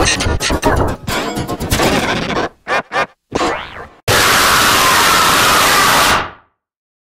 Дождь